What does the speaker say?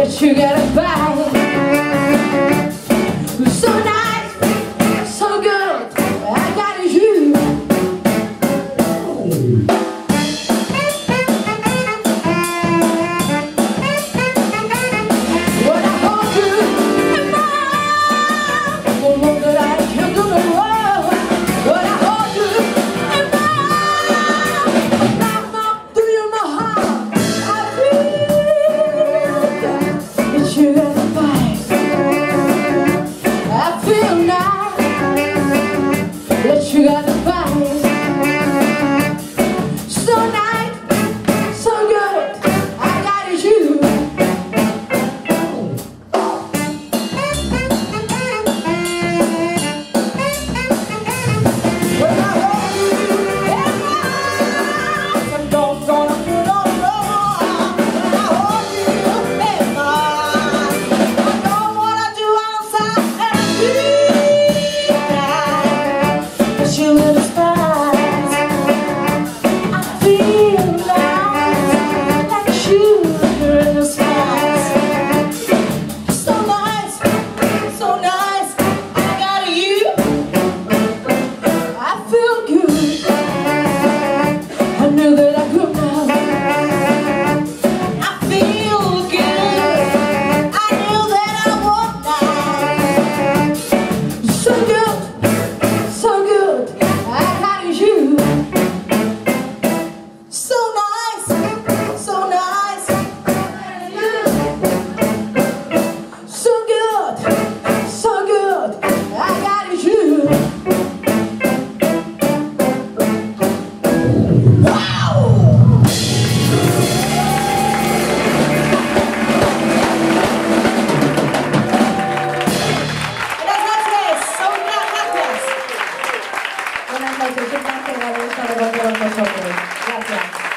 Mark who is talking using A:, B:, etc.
A: that you gotta buy. So su parte, la de estar con todos nosotros. Gracias.